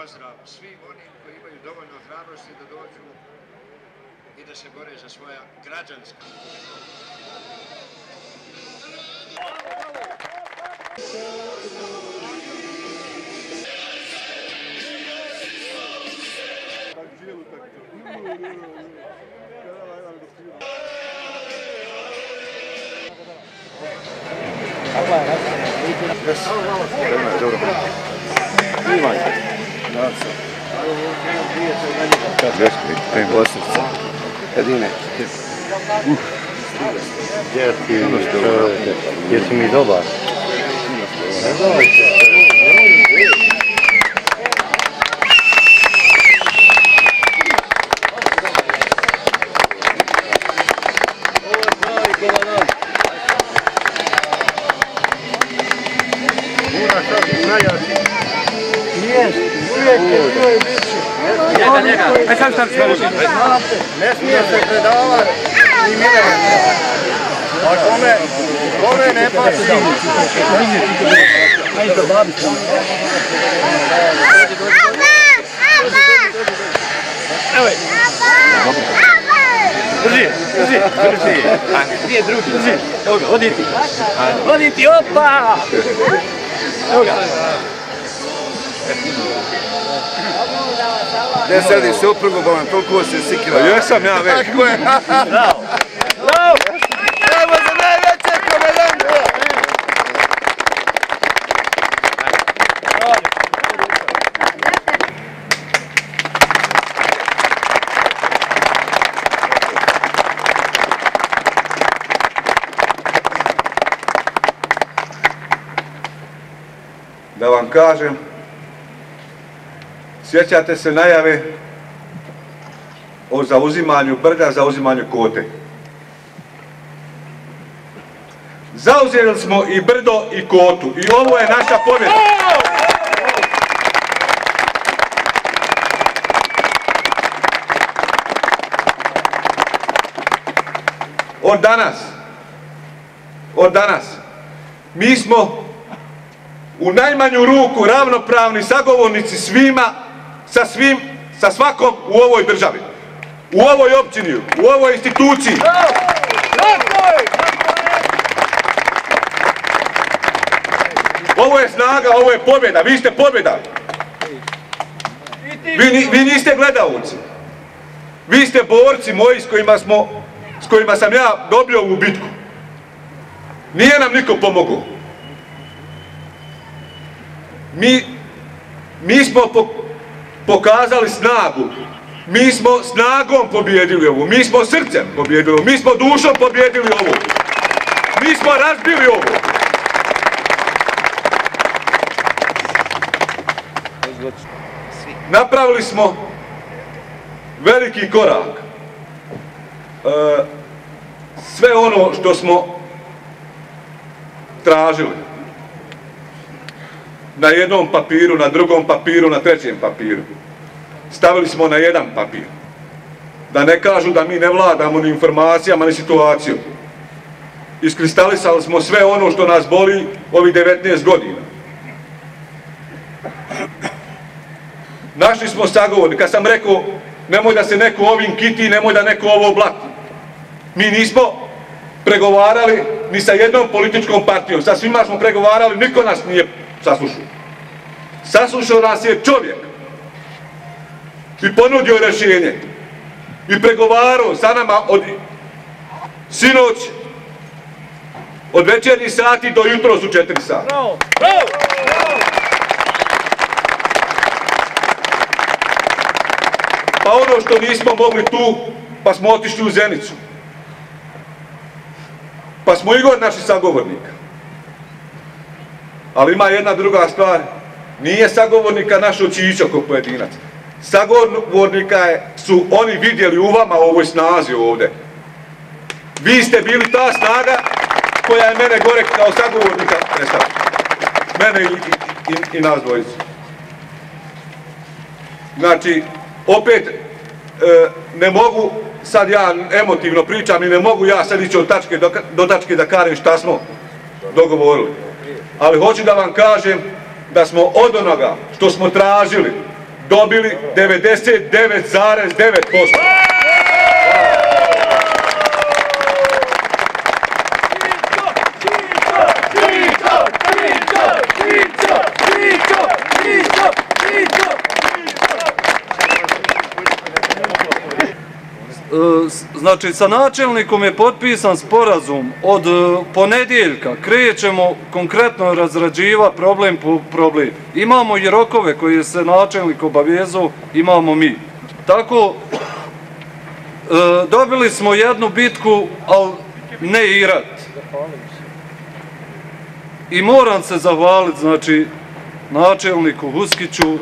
pozdrav svim onim koji imaju dovoljno hrabrosti da dođu i da se bore za svoja građanska. Jedine. Jesi, čovječe, jesi mi dobar? Ne daj se. Ovo je sad uvijek je bio i bit će. Njega, njega. Aj sam sam sve Ne smije se predavati ni mjere. A kome, kome ne pasi? Ajde, babi sam. Drži, drži, drži. Gdje je drugi? Drži. Evo ga, odi ti. Odi ti, opa! Evo ga. Ne sedi suprugu, pa vam toliko se sikira. Jesam ja već. Tako je. Bravo. Bravo. Evo za najveće komedante. da vam kažem, sjećate se najave o zauzimanju brda, zauzimanju kote. Zauzeli smo i brdo i kotu i ovo je naša pobjeda. Od danas, od danas, mi smo u najmanju ruku ravnopravni sagovornici svima, sa svim, sa svakom u ovoj državi. U ovoj općini, u ovoj instituciji. Ovo je snaga, ovo je pobjeda, vi ste pobjeda. Vi, vi niste gledalci. Vi ste borci moji s kojima smo, s kojima sam ja dobio ovu bitku. Nije nam niko pomogao. Mi, mi smo po- pokazali snagu. Mi smo snagom pobjedili ovu. Mi smo srcem pobjedili ovu. Mi smo dušom pobjedili ovu. Mi smo razbili ovu. Napravili smo veliki korak. E, sve ono što smo tražili na jednom papiru, na drugom papiru, na trećem papiru. Stavili smo na jedan papir. Da ne kažu da mi ne vladamo ni informacijama, ni situacijom. Iskristalisali smo sve ono što nas boli ovih 19 godina. Našli smo sagovornika, sam rekao nemoj da se neko ovim kiti, nemoj da neko ovo blati. Mi nismo pregovarali ni sa jednom političkom partijom, sa svima smo pregovarali, niko nas nije saslušao. Saslušao nas je čovjek i ponudio rješenje i pregovarao sa nama od sinoć od večernjih sati do jutros u 4 sata. Pa ono što nismo mogli tu, pa smo otišli u Zenicu. Pa smo Igor naši sagovornika. Ali ima jedna druga stvar. Nije sagovornika naš očića kao pojedinac. Sagovornika su oni vidjeli u vama u ovoj snazi ovdje. Vi ste bili ta snaga koja je mene gore kao sagovornika predstavila. Mene i, i, i, nas dvojicu. Znači, opet, e, ne mogu, sad ja emotivno pričam i ne mogu ja sad ići od tačke do, tačke da kažem šta smo dogovorili. Ali hoću da vam kažem da smo od onoga što smo tražili dobili 99,9%. Znači, sa načelnikom je potpisan sporazum od e, ponedjeljka. Krećemo konkretno razrađiva problem po problem. Imamo i rokove koje se načelnik obavezao, imamo mi. Tako, e, dobili smo jednu bitku, ali ne i. I moram se zahvaliti, znači, načelniku Huskiću.